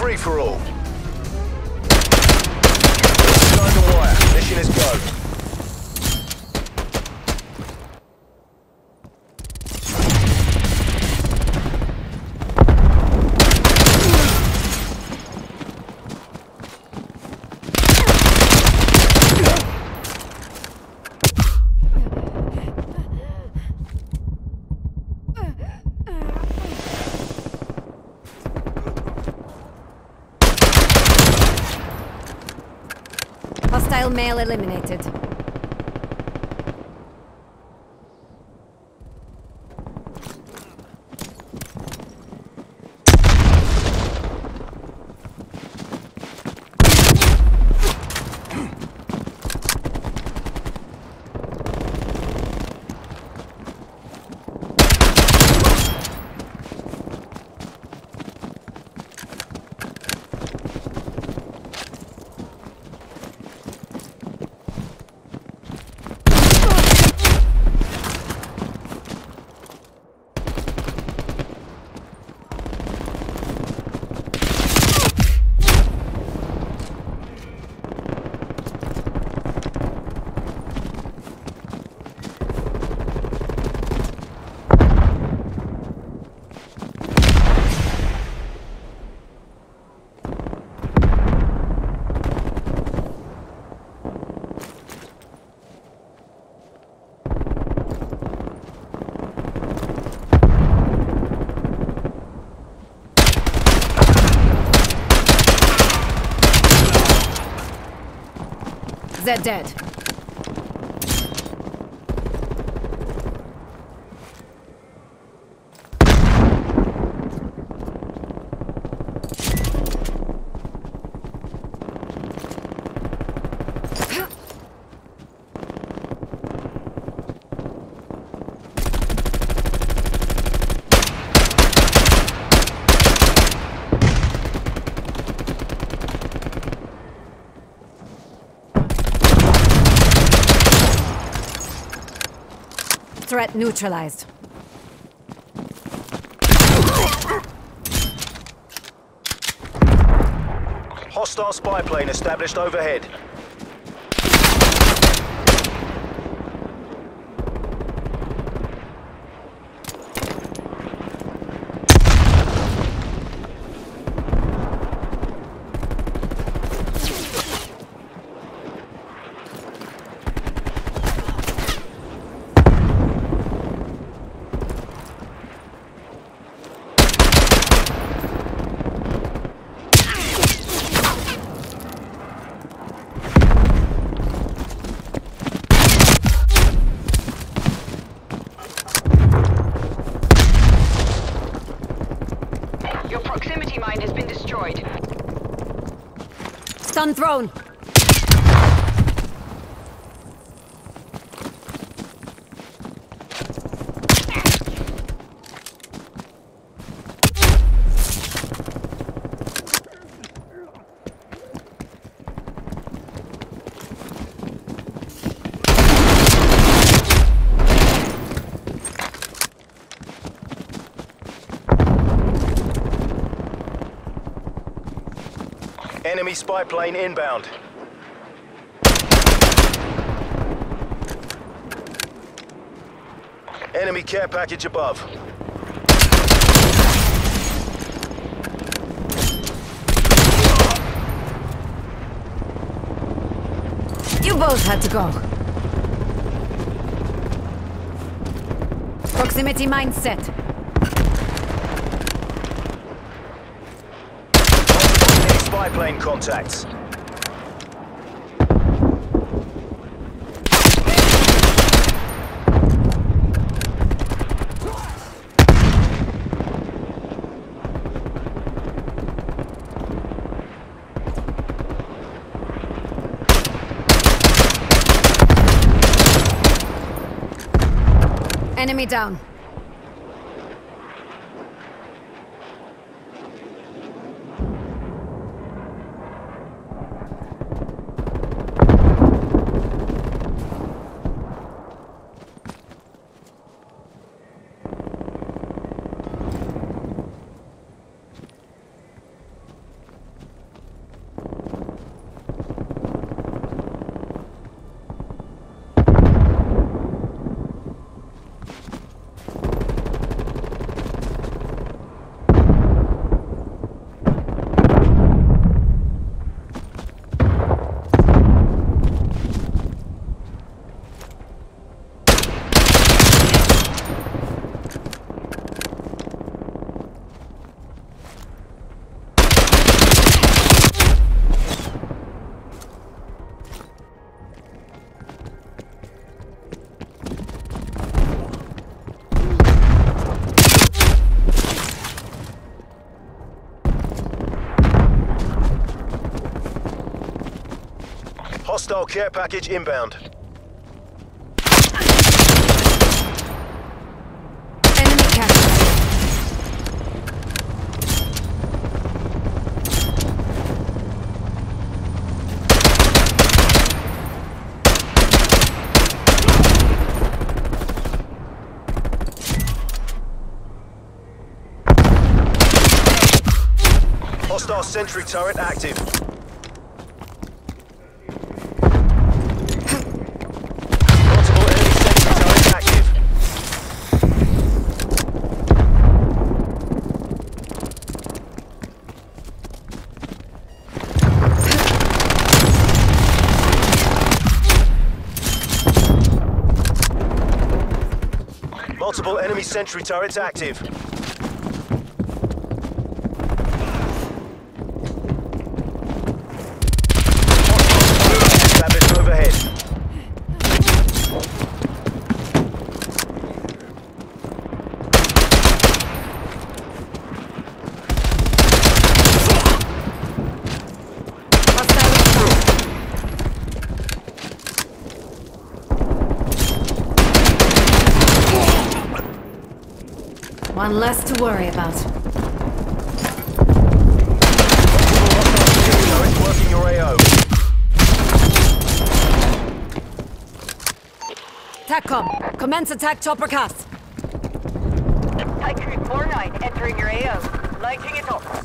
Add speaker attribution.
Speaker 1: free for all. Sign the wire. Mission is go.
Speaker 2: Hostile male eliminated. They're dead. Threat neutralized.
Speaker 1: Hostile spy plane established overhead.
Speaker 2: Stun thrown.
Speaker 1: Enemy spy plane inbound. Enemy care package above.
Speaker 2: You both had to go. Proximity mine set.
Speaker 1: Enemy spy plane contacts.
Speaker 2: Enemy down.
Speaker 1: Hostile care package inbound.
Speaker 2: Enemy captured.
Speaker 1: Hostile sentry turret active. Multiple enemy sentry turrets active. Multiple enemy sentry turrets active. Established overhead.
Speaker 2: Hostile inbound. One less to worry about.
Speaker 1: Turret.
Speaker 2: TACCOM, commence attack chopper cast.
Speaker 3: Tycoon 4-9 entering your AO. Lighting it up.